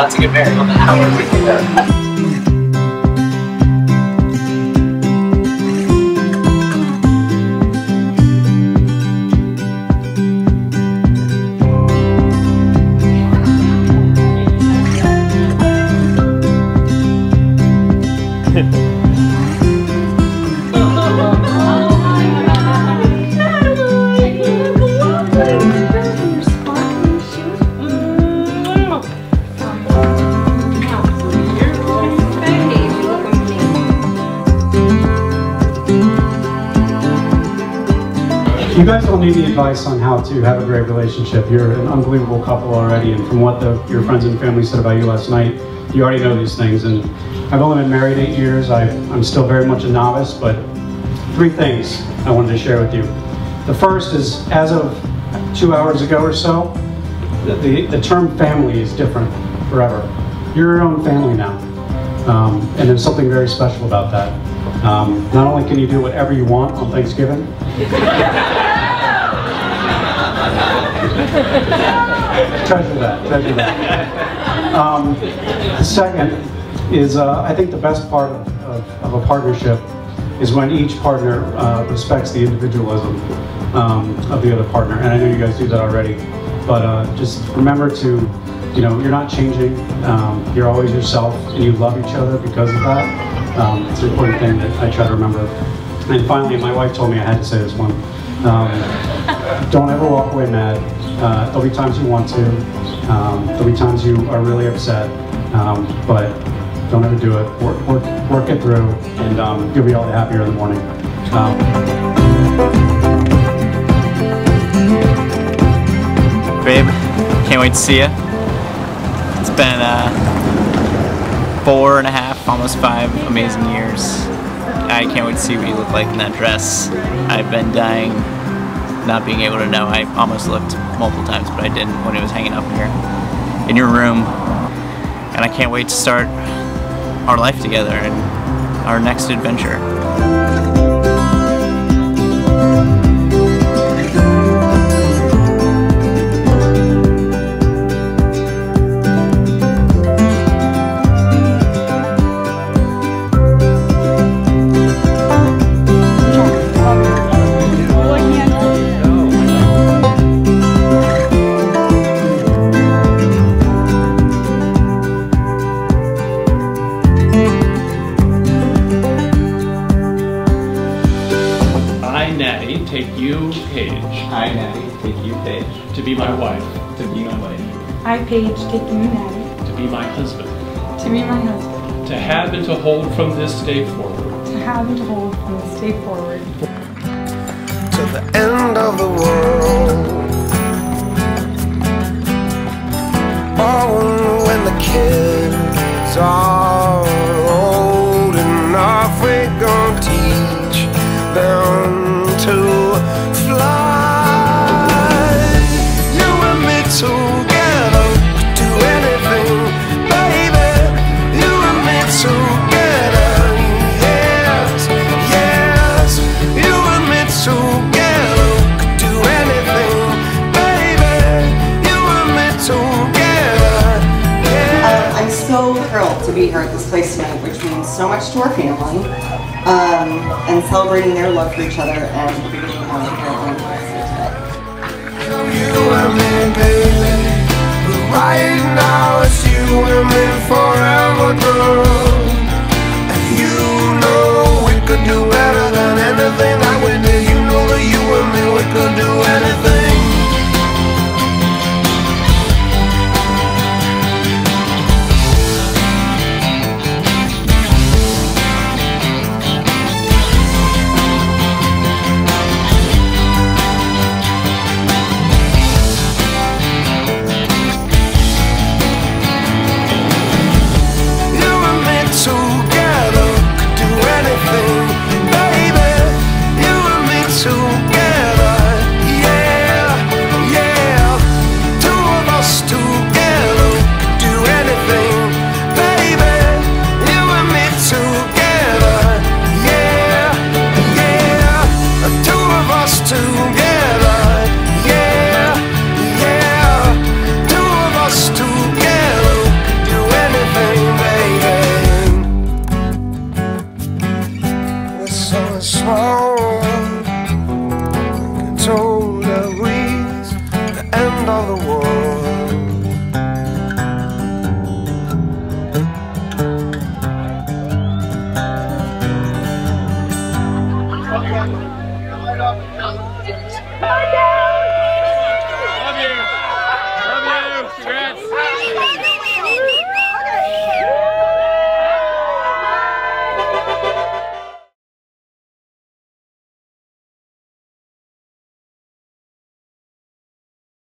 not to get married on that. However, You guys don't need the advice on how to have a great relationship. You're an unbelievable couple already, and from what the, your friends and family said about you last night, you already know these things. And I've only been married eight years. I, I'm still very much a novice, but three things I wanted to share with you. The first is, as of two hours ago or so, the, the, the term family is different forever. You're your own family now. Um, and there's something very special about that. Um, not only can you do whatever you want on Thanksgiving, treasure that, treasure that. Um, the second is, uh, I think the best part of, of, of a partnership is when each partner uh, respects the individualism um, of the other partner. And I know you guys do that already, but uh, just remember to, you know, you're not changing. Um, you're always yourself, and you love each other because of that. Um, it's an important thing that I try to remember. And finally, my wife told me I had to say this one. Um, don't ever walk away mad. Uh, there'll be times you want to. Um, there'll be times you are really upset, um, but don't ever do it. Work, work, work it through, and um, you'll be all the happier in the morning. Um, Babe, can't wait to see you. It's been uh, four and a half, almost five amazing years. I can't wait to see what you look like in that dress. I've been dying not being able to know. I almost looked multiple times, but I didn't when it was hanging up here in your room. And I can't wait to start our life together and our next adventure. I, you, Paige, to be my wife, to be my wife, I, Paige, take you, Natty, to be my husband, to be my husband, to have and to hold from this day forward. to have and to hold from this day forward. to the end of the world. Oh, when the kids are be here at this place tonight, which means so much to our family, um, and celebrating their love for each other and the beginning of baby. But right now it's you and me forever. Bye.